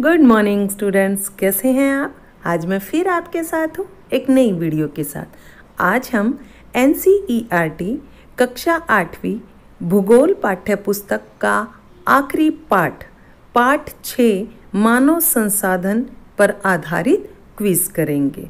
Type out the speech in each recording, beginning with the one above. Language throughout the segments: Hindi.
गुड मॉर्निंग स्टूडेंट्स, कैसे हैं आप? आज मैं फिर आपके साथ हूँ, एक नई वीडियो के साथ। आज हम एनसीईआरटी कक्षा आठवीं भूगोल पाठ्य पुस्तक का आखिरी पाठ पाठ छः, मानव संसाधन पर आधारित क्विज करेंगे।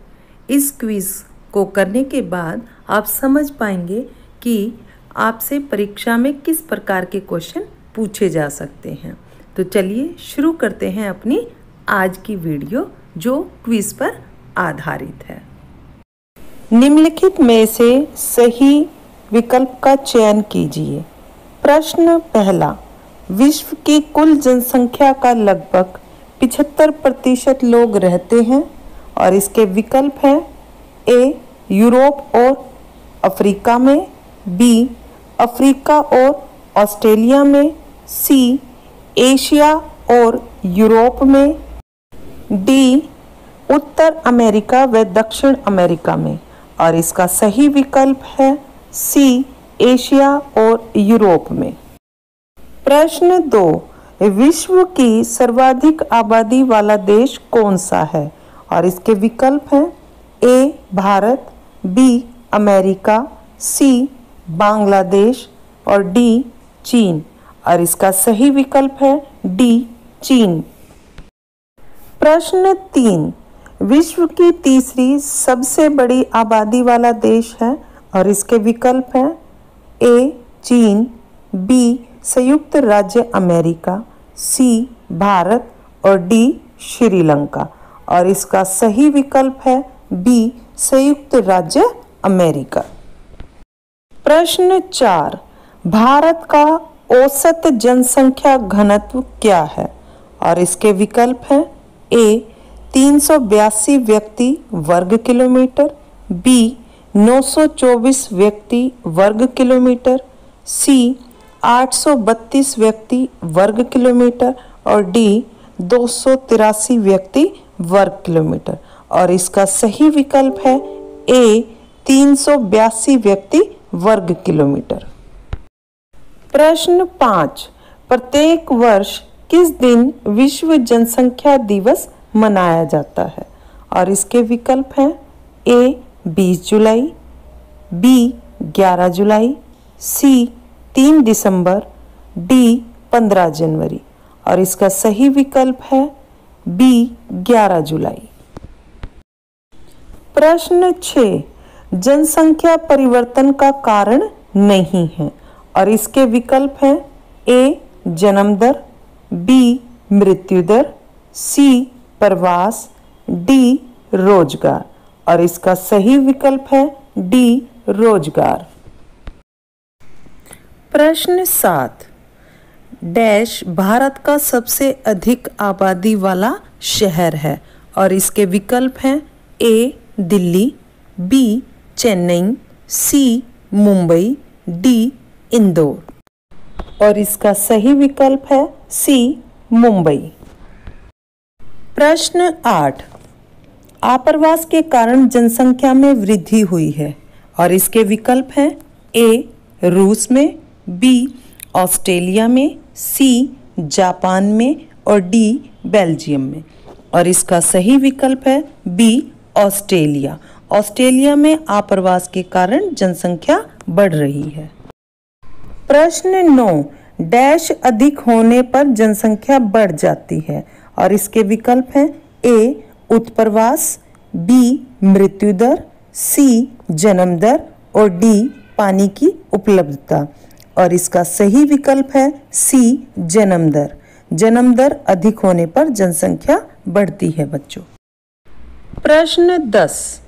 इस क्विज को करने के बाद आप समझ पाएँगे कि आपसे परीक्षा में किस प्रकार के क्वेश्चन पूछे जा सकते हैं। तो चलिए शुरू करते हैं अपनी आज की वीडियो, जो क्विज पर आधारित है। निम्नलिखित में से सही विकल्प का चयन कीजिए। प्रश्न पहला, विश्व की कुल जनसंख्या का लगभग 75 प्रतिशत लोग रहते हैं और इसके विकल्प हैं ए, यूरोप और अफ्रीका में, बी, अफ्रीका और ऑस्ट्रेलिया में, सी एशिया और यूरोप में, डी, उत्तर अमेरिका व दक्षिण अमेरिका में, और इसका सही विकल्प है सी, एशिया और यूरोप में। प्रश्न दो, विश्व की सर्वाधिक आबादी वाला देश कौन सा है? और इसके विकल्प हैं, A, Bharat, B, America, C, Bangladesh और डी, चीन। और इसका सही विकल्प है डी, चीन। प्रश्न तीन, विश्व की तीसरी सबसे बड़ी आबादी वाला देश है और इसके विकल्प हैं ए, चीन, बी, संयुक्त राज्य अमेरिका, सी, भारत और डी, श्रीलंका। और इसका सही विकल्प है बी, संयुक्त राज्य अमेरिका। प्रश्न चार, भारत का औसत जनसंख्या घनत्व क्या है? और इसके विकल्प हैं ए, तीन सौ बयासी व्यक्ति वर्ग किलोमीटर, बी 924 व्यक्ति वर्ग किलोमीटर, सी 832 व्यक्ति वर्ग किलोमीटर और डी, दो सौ तिरासी व्यक्ति वर्ग किलोमीटर। और इसका सही विकल्प है ए, तीन सौ बयासी व्यक्ति वर्ग किलोमीटर। प्रश्न पाँच, प्रत्येक वर्ष किस दिन विश्व जनसंख्या दिवस मनाया जाता है? और इसके विकल्प हैं, ए 20 जुलाई, बी 11 जुलाई, सी 3 दिसंबर, डी 15 जनवरी। और इसका सही विकल्प है, बी 11 जुलाई। प्रश्न छ, जनसंख्या परिवर्तन का कारण नहीं है। और इसके विकल्प हैं ए, जन्म दर, बी, मृत्यु दर, सी, प्रवास, डी, रोज़गार। और इसका सही विकल्प है डी, रोज़गार। प्रश्न सात। डैश भारत का सबसे अधिक आबादी वाला शहर है और इसके विकल्प हैं A, Delhi, B, Chennai, C, Mumbai, D Indore. और इसका सही विकल्प है सी, मुंबई। प्रश्न आठ। आप्रवास के कारण जनसंख्या में वृद्धि हुई है और इसके विकल्प हैं ए, रूस में, बी, ऑस्ट्रेलिया में, सी, जापान में और डी, बेल्जियम में। और इसका सही विकल्प है बी, ऑस्ट्रेलिया। ऑस्ट्रेलिया में आप्रवास के कारण जनसंख्या बढ़ रही है। प्रश्न नौ, डैश अधिक होने पर जनसंख्या बढ़ जाती है और इसके विकल्प हैं ए, उत्प्रवास, बी, मृत्यु दर, सी, जन्म दर और डी, पानी की उपलब्धता। और इसका सही विकल्प है सी, जन्म दर। जन्म दर अधिक होने पर जनसंख्या बढ़ती है बच्चों। प्रश्न दस,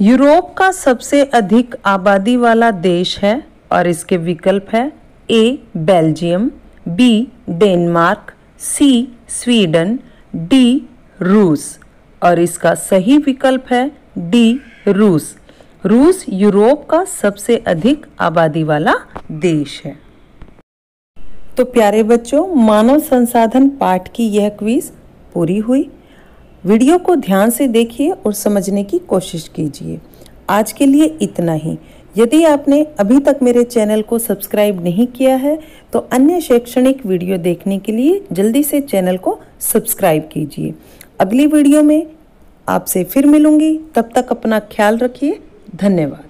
यूरोप का सबसे अधिक आबादी वाला देश है और इसके विकल्प है A Belgium B Denmark C Sweden D रूस और इसका सही विकल्प है डी रूस रूस यूरोप का सबसे अधिक आबादी वाला देश है। तो प्यारे बच्चों, मानव संसाधन पाठ की यह क्विज पूरी हुई। वीडियो को ध्यान से देखिए और समझने की कोशिश कीजिए। आज के लिए इतना ही। यदि आपने अभी तक मेरे चैनल को सब्सक्राइब नहीं किया है तो अन्य शैक्षणिक वीडियो देखने के लिए जल्दी से चैनल को सब्सक्राइब कीजिए। अगली वीडियो में आपसे फिर मिलूँगी। तब तक अपना ख्याल रखिए। धन्यवाद।